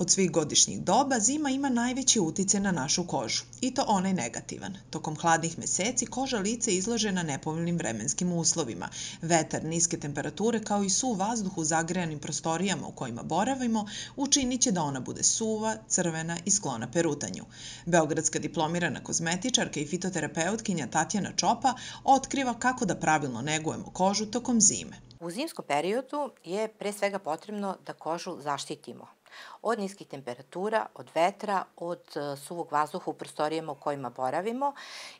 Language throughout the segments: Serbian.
Od svih godišnjih doba zima ima najveći utice na našu kožu, i to onaj negativan. Tokom hladnih meseci koža lice izložena nepovoljnim vremenskim uslovima. Vetar, niske temperature kao i suv vazduh u zagrejanim prostorijama u kojima boravimo učinit će da ona bude suva, crvena i sklona perutanju. Beogradska diplomirana kozmetičarka i fitoterapeutkinja Tatjana Čopa otkriva kako da pravilno negujemo kožu tokom zime. U zimskom periodu je pre svega potrebno da kožu zaštitimo od niskih temperatura, od vetra, od e, suvog vazduha u prostorijama u kojima boravimo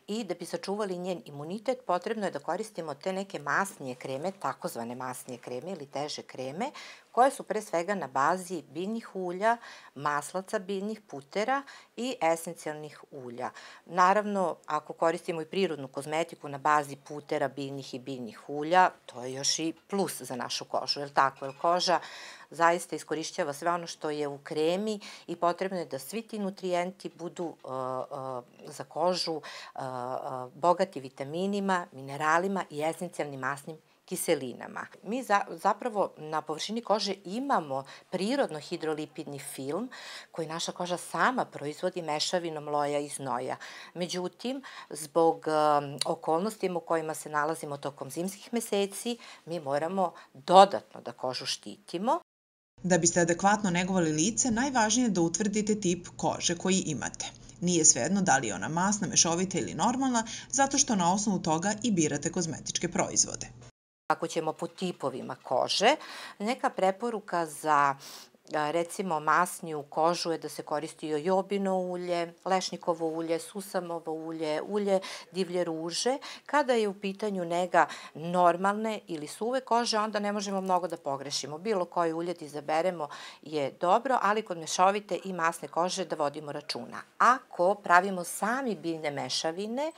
i da bi sačuvali njen imunitet potrebno je da koristimo te neke masnije kreme, takozvane masnije kreme ili teže kreme, koje su pre svega na bazi biljnih ulja, maslaca biljnih putera i esencijalnih ulja. Naravno, ako koristimo i prirodnu kozmetiku na bazi putera, biljnih i biljnih ulja, to je još i plus za našu kožu, je li tako? Jer koža zaista iskorišćava sve ono što je u kremi i potrebno je da svi ti nutrijenti budu uh, uh, za kožu uh, bogati vitaminima, mineralima i esencijalnim masnim kiselinama. Mi za, zapravo na površini kože imamo prirodno hidrolipidni film koji naša koža sama proizvodi mešavinom loja i znoja. Međutim, zbog um, okolnostima u kojima se nalazimo tokom zimskih meseci, mi moramo dodatno da kožu štitimo Da biste adekvatno negovali lice, najvažnije je da utvrdite tip kože koji imate. Nije svejedno da li je ona masna, mešovita ili normalna, zato što na osnovu toga i birate kozmetičke proizvode. Ako ćemo po tipovima kože, neka preporuka za recimo masniju kožu je da se koristi jobino ulje, lešnikovo ulje, susamovo ulje, ulje divlje ruže. Kada je u pitanju nega normalne ili suve kože, onda ne možemo mnogo da pogrešimo. Bilo koje ulje da izaberemo je dobro, ali kod mešovite i masne kože da vodimo računa. Ako pravimo sami biljne mešavine,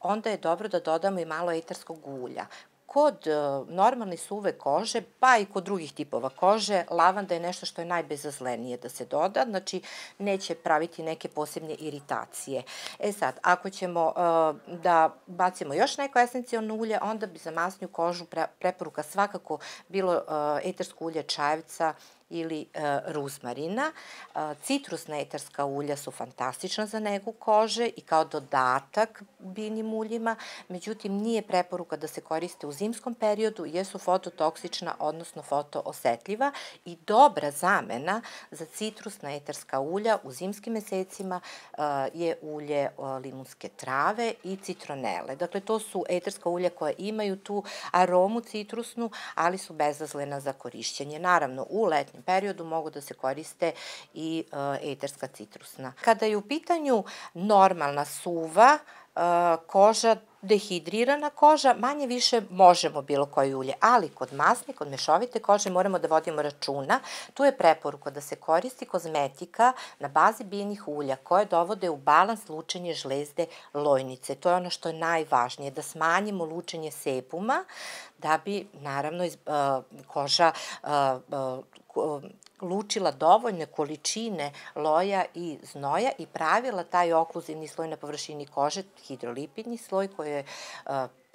onda je dobro da dodamo i malo etarskog ulja Kod e, normalne suve kože, pa i kod drugih tipova kože, lavanda je nešto što je najbezazlenije da se doda, znači neće praviti neke posebne iritacije. E sad, ako ćemo uh, da bacimo još neko esencijalno ulje, onda bi za masnju kožu pre, preporuka svakako bilo uh, etersko ulje čajevca, ili e, ruzmarina. E, citrusna etarska ulja su fantastična za negu kože i kao dodatak biljnim uljima, međutim nije preporuka da se koriste u zimskom periodu jer su fototoksična, odnosno fotoosetljiva i dobra zamena za citrusna etarska ulja u zimskim mesecima e, je ulje e, limunske trave i citronele. Dakle, to su etarska ulja koja imaju tu aromu citrusnu, ali su bezazlena za korišćenje. Naravno, u letnjem letnjem periodu mogu da se koriste i uh, eterska citrusna. Kada je u pitanju normalna suva, uh, koža dehidrirana koža, manje više možemo bilo koje ulje, ali kod masne, kod mešovite kože moramo da vodimo računa. Tu je preporuka da se koristi kozmetika na bazi biljnih ulja koje dovode u balans lučenje žlezde lojnice. To je ono što je najvažnije, da smanjimo lučenje sepuma da bi naravno uh, koža lučila dovoljne količine loja i znoja i pravila taj okluzivni sloj na površini kože, hidrolipidni sloj koji je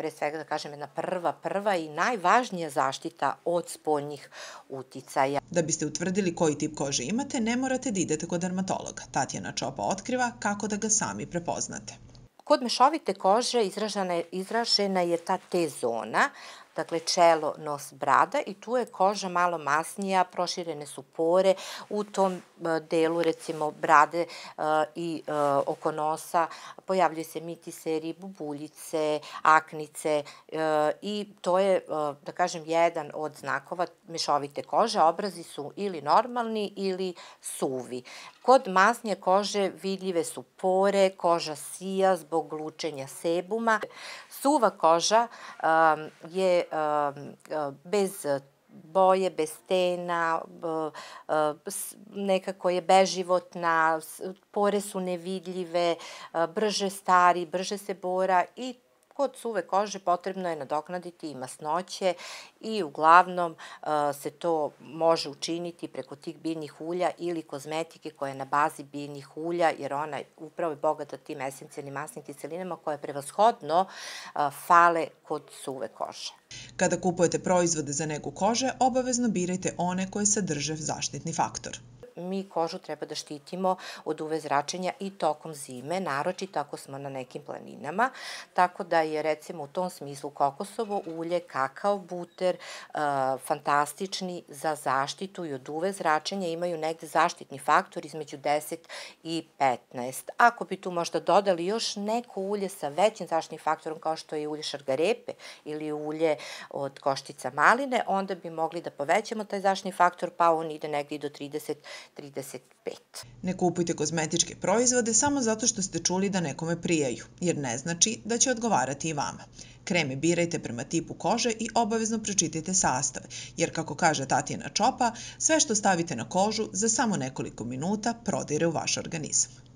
pre svega da kažem jedna prva, prva i najvažnija zaštita od spoljnih uticaja. Da biste utvrdili koji tip kože imate, ne morate da idete kod dermatologa. Tatjana Čopa otkriva kako da ga sami prepoznate. Kod mešovite kože izražena je, izražena je ta T zona, dakle čelo, nos, brada i tu je koža malo masnija, proširene su pore, u tom e, delu recimo brade uh, i uh, oko nosa pojavljuje se mitiseri, bubuljice, aknice i to je, da kažem, jedan od znakova mešovite kože. Obrazi su ili normalni ili suvi. Kod masnije kože vidljive su pore, koža sija zbog lučenja sebuma. Suva koža um, je um, bez boje, bez stena, nekako je beživotna, pore su nevidljive, brže stari, brže se bora i Kod suve kože potrebno je nadoknaditi i masnoće i uglavnom uh, se to može učiniti preko tih biljnih ulja ili kozmetike koja je na bazi biljnih ulja, jer ona upravo je bogata tim esencijalnim masnim kiselinama koje prevashodno uh, fale kod suve kože. Kada kupujete proizvode za negu kože, obavezno birajte one koje sadrže zaštitni faktor. Mi kožu treba da štitimo od UV zračenja i tokom zime, naročito ako smo na nekim planinama, tako da je recimo u tom smislu kokosovo ulje, kakao, buter, uh, fantastični za zaštitu i od UV zračenja, imaju negde zaštitni faktor između 10 i 15. Ako bi tu možda dodali još neko ulje sa većim zaštitnim faktorom kao što je ulje šargarepe ili ulje od koštica maline, onda bi mogli da povećamo taj zaštitni faktor, pa on ide negde do 30-35. Ne kupujte kozmetičke proizvode samo zato što ste čuli da nekome prijaju, jer ne znači da će odgovarati i vama. Kreme birajte prema tipu kože i obavezno prečitajte sastave, jer kako kaže Tatjana Čopa, sve što stavite na kožu za samo nekoliko minuta prodire u vaš organizam.